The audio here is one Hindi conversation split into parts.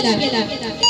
变大变大变大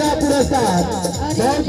पुरस्कार दोन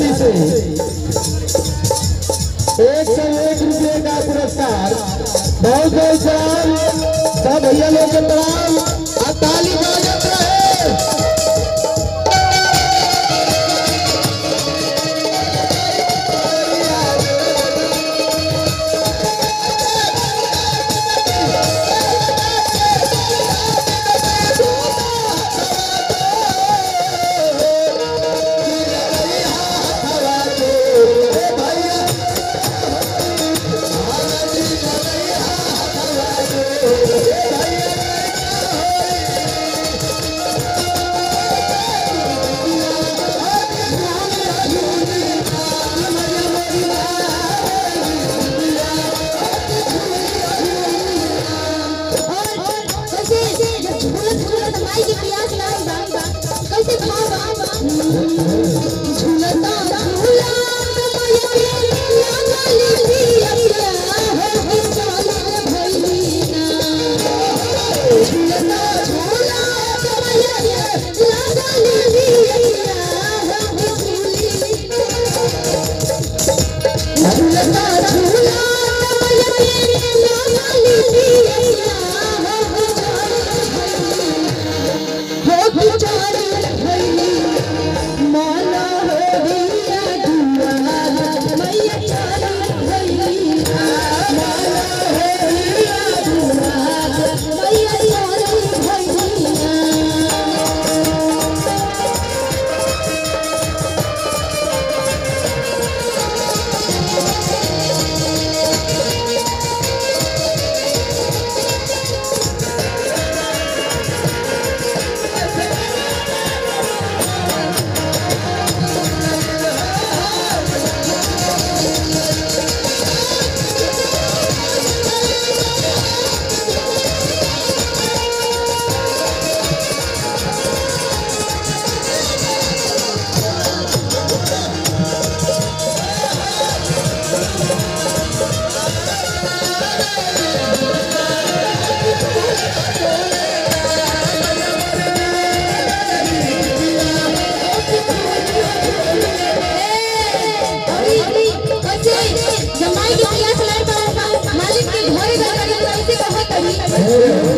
समिति से। एक सौ एक रुपये का पुरस्कार। बहुत बहुत सलाम सब भैया लोग के प्रणाम। और ताली बाजा और